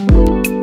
Música